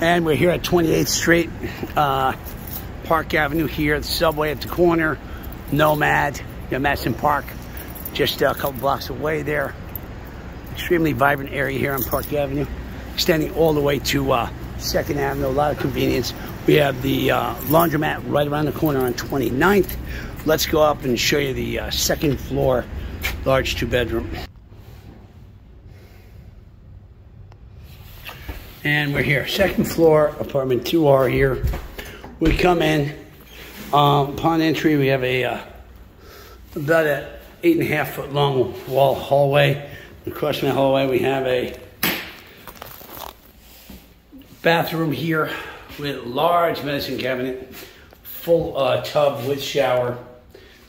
And we're here at 28th Street, uh, Park Avenue here, the subway at the corner, Nomad, you Madison Park, just a couple blocks away there. Extremely vibrant area here on Park Avenue, extending all the way to uh, 2nd Avenue, a lot of convenience. We have the uh, laundromat right around the corner on 29th. Let's go up and show you the uh, second floor, large two bedroom. And we're here, second floor, apartment 2R here. We come in, um, upon entry, we have a uh, about a eight and a half foot long wall hallway. Across the hallway, we have a bathroom here with large medicine cabinet, full uh, tub with shower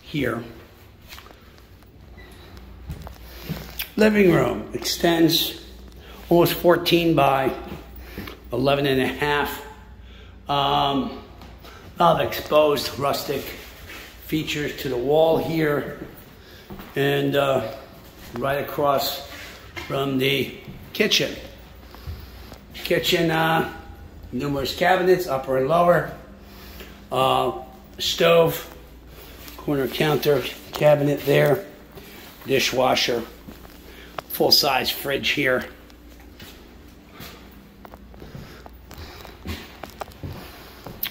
here. Living room extends almost 14 by 11 and a half. Um, a lot of exposed rustic features to the wall here and uh, right across from the kitchen. Kitchen, uh, numerous cabinets, upper and lower, uh, stove, corner counter cabinet there, dishwasher, full size fridge here.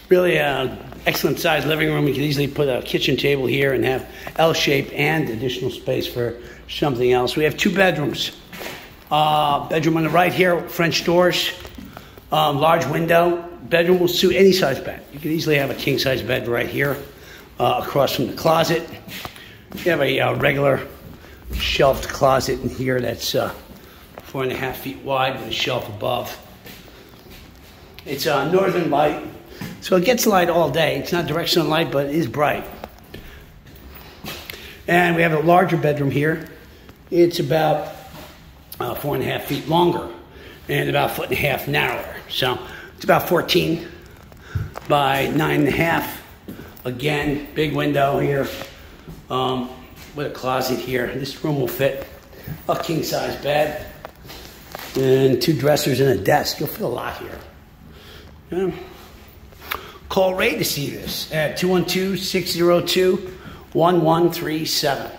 Really an excellent sized living room. You can easily put a kitchen table here and have L shape and additional space for something else. We have two bedrooms. Uh, bedroom on the right here, French doors, um, large window. Bedroom will suit any size bed. You can easily have a king size bed right here uh, across from the closet. You have a uh, regular shelved closet in here that's uh, four and a half feet wide with a shelf above. It's a northern light so it gets light all day. It's not directional light, but it is bright. And we have a larger bedroom here. It's about uh, four and a half feet longer and about a foot and a half narrower. So it's about 14 by nine and a half. Again, big window here um, with a closet here. This room will fit a king size bed and two dressers and a desk. You'll fit a lot here. Yeah. Call Ray to see this at 212 602 1137.